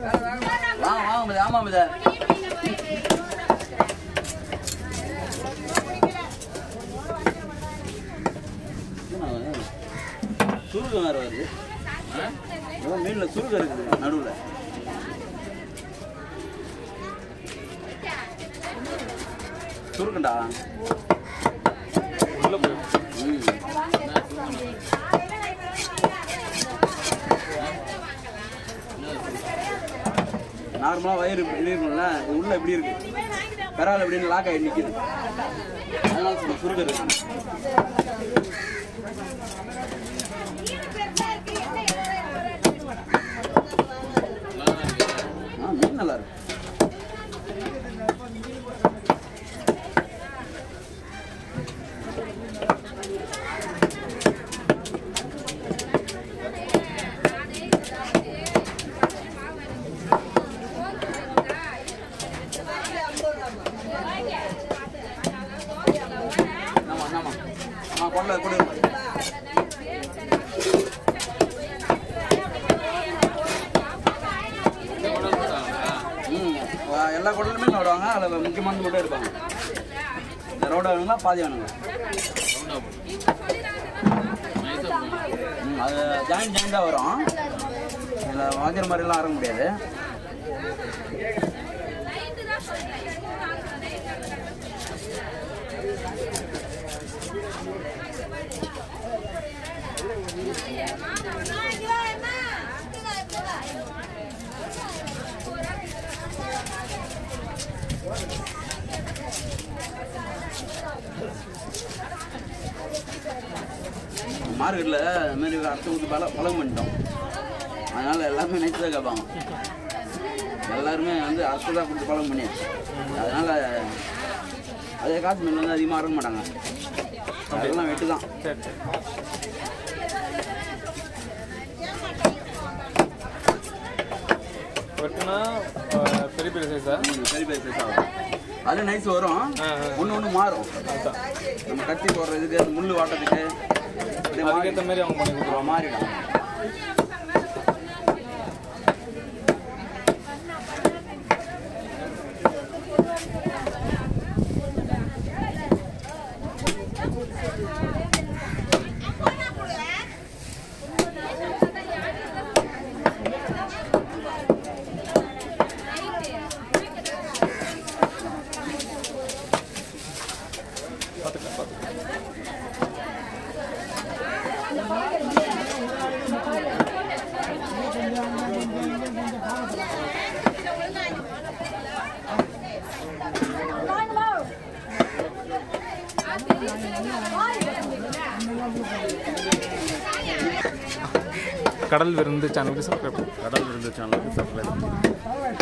வாங்க வாங்க மதி ஆமா மதி. சுருகம் வேற வருது. ஏதோ மீனில் சுருகம் இருக்குது நடுவில். சுருக்கண்டா? உள்ள போய் நார்மலாக வயிறு இப்படி இருக்கும்ல இது உள்ள எப்படி இருக்கு? பெறால் எப்படின்னு லாக் ஆகி நிற்கிது அதனால சொல்ல சுருக்கம் இருக்கு ஆ மீன் நல்லா இருக்கு ஆமா ஆமா பொண்ணு கொள்ள கொடு. ம் எல்லா குடலுமே நடுவாங்க அதில் முக்கியமானது மட்டும் எடுப்பாங்க. இந்த ரோடு வேணுங்களா பாதி வேணுங்களா அது ஜாயின் ஜாயிண்டாக வரும். இதில் வாங்கிற மாதிரிலாம் இறங்க முடியாது. மார்க்கெட்டில் இந்த மாதிரி அடுத்த ஊற்றி பல பழகம் பண்ணிட்டோம். அதனால் எல்லாமே நைட்டு தான் கேட்பாங்க. எல்லாருமே வந்து அடுத்ததாக கொடுத்து பழகம் பண்ணியாச்சு. அதனால் அதே காசு மீன் வந்து அதிகமாக இறங்க மாட்டாங்க. அதெல்லாம் வெட்டு தான். வெட்டுனா பெரிய பெரிய சைஸா ம், சரி பேர் சைஸ் ஆகும் அதில் நைஸ் வரும். ஒன்று ஒன்று மாறும். நம்ம கத்தி போடுறதுக்கு முள் வாட்டத்துக்கு அதுக்கேற்ற மாதிரி அவங்க பண்ணி கொடுத்துருவாங்க. மாறிடும். கடல் விருந்து சேனலுக்கு சப்ஸ்கிரைப் கடல் விருந்து சேனலுக்கு சப்ஸ்கிரைப்